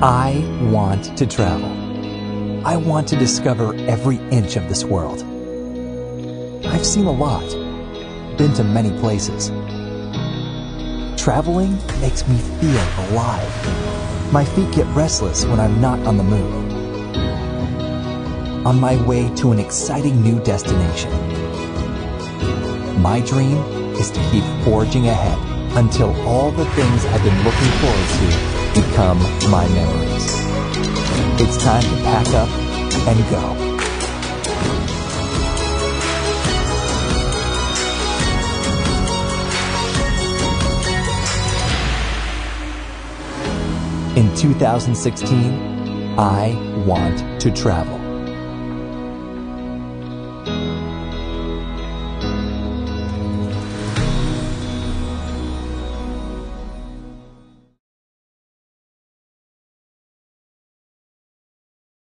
I want to travel. I want to discover every inch of this world. I've seen a lot, been to many places. Traveling makes me feel alive. My feet get restless when I'm not on the move. On my way to an exciting new destination. My dream is to keep forging ahead until all the things I've been looking forward to become my memories. It's time to pack up and go. In 2016, I want to travel.